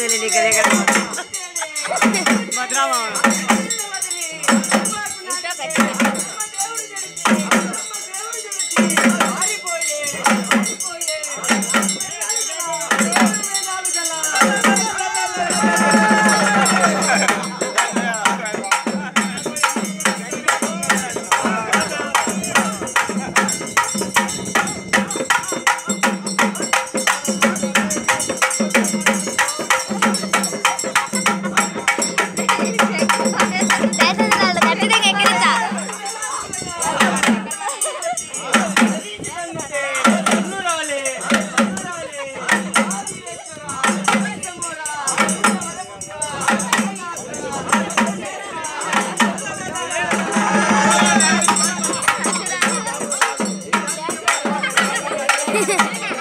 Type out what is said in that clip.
ಮೇಲೆ ನೀ ಕಲೆ ಕಡೆ ಭದ್ರಾವ Hehehe